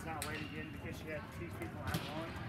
was not waiting again because she had two people at once.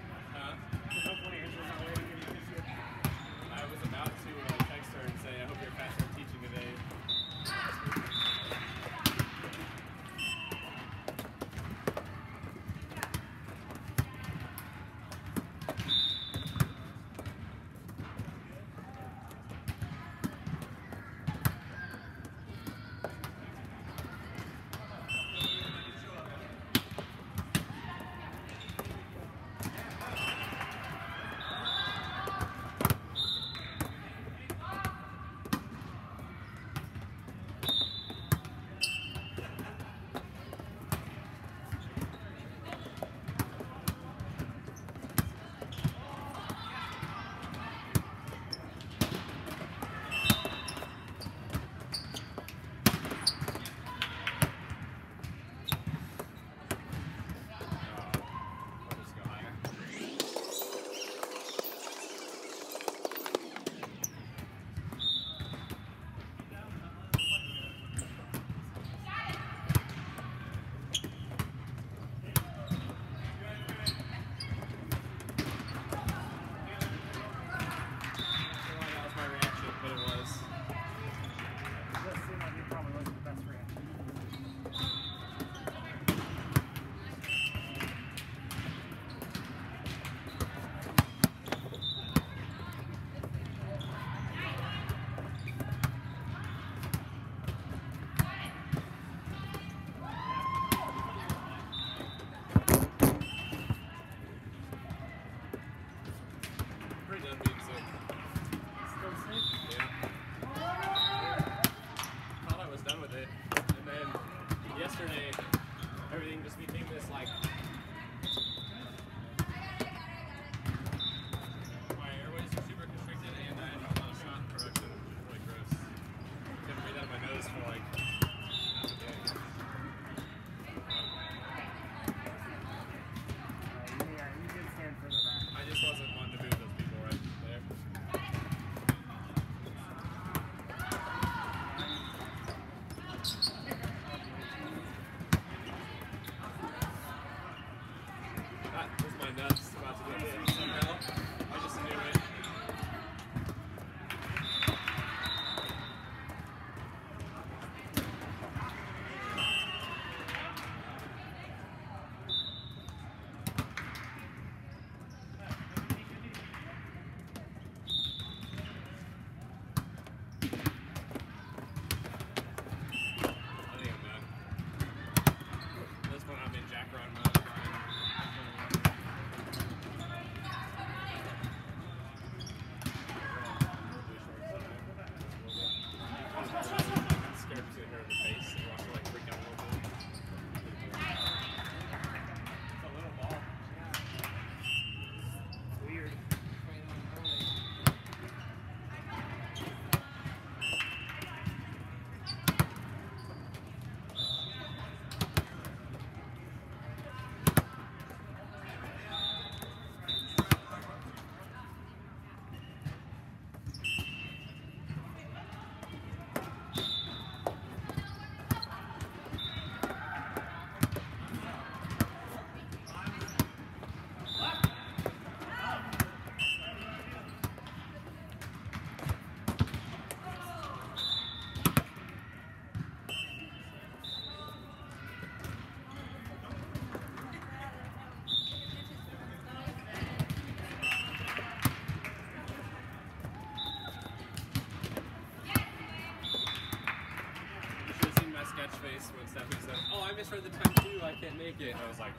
it. And I was like,